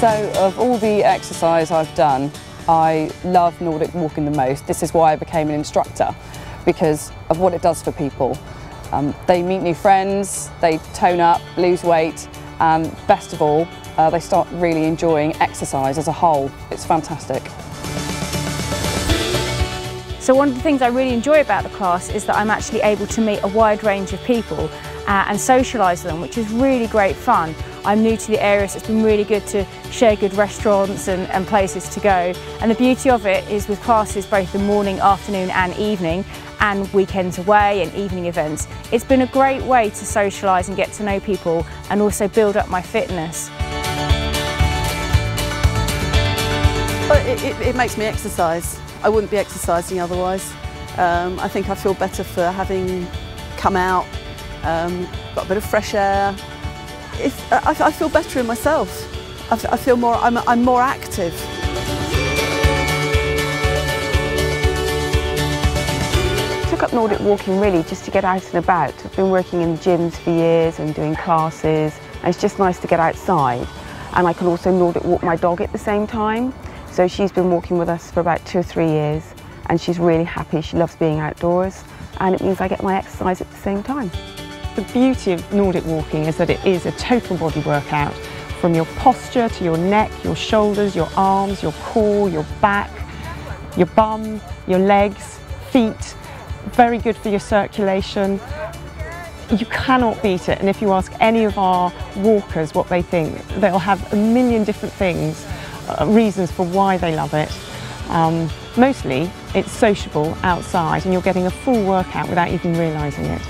So of all the exercise I've done, I love Nordic walking the most. This is why I became an instructor, because of what it does for people. Um, they meet new friends, they tone up, lose weight, and best of all, uh, they start really enjoying exercise as a whole. It's fantastic. So one of the things I really enjoy about the class is that I'm actually able to meet a wide range of people uh, and socialise with them, which is really great fun. I'm new to the area, so it's been really good to share good restaurants and, and places to go. And the beauty of it is with classes both the morning, afternoon and evening, and weekends away and evening events. It's been a great way to socialise and get to know people and also build up my fitness. But it, it, it makes me exercise. I wouldn't be exercising otherwise. Um, I think I feel better for having come out, um, got a bit of fresh air. If, I, I, feel better in myself. I, feel more, I'm, I'm more active. took up Nordic walking really just to get out and about. I've been working in gyms for years and doing classes and it's just nice to get outside and I can also Nordic walk my dog at the same time. So she's been walking with us for about two or three years and she's really happy. She loves being outdoors and it means I get my exercise at the same time. The beauty of Nordic walking is that it is a total body workout from your posture to your neck, your shoulders, your arms, your core, your back, your bum, your legs, feet. Very good for your circulation. You cannot beat it and if you ask any of our walkers what they think, they'll have a million different things reasons for why they love it. Um, mostly it's sociable outside and you're getting a full workout without even realising it.